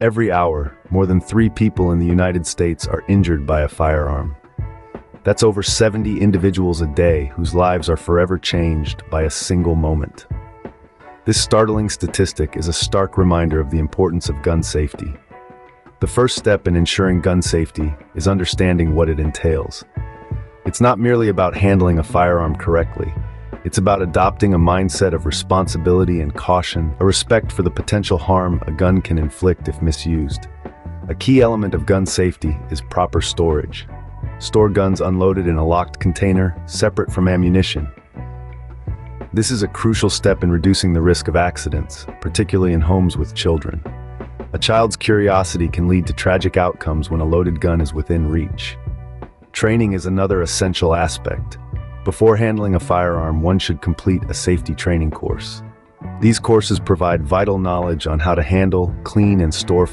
Every hour, more than three people in the United States are injured by a firearm. That's over 70 individuals a day whose lives are forever changed by a single moment. This startling statistic is a stark reminder of the importance of gun safety. The first step in ensuring gun safety is understanding what it entails. It's not merely about handling a firearm correctly. It's about adopting a mindset of responsibility and caution, a respect for the potential harm a gun can inflict if misused. A key element of gun safety is proper storage. Store guns unloaded in a locked container, separate from ammunition. This is a crucial step in reducing the risk of accidents, particularly in homes with children. A child's curiosity can lead to tragic outcomes when a loaded gun is within reach. Training is another essential aspect. Before handling a firearm, one should complete a safety training course. These courses provide vital knowledge on how to handle, clean, and store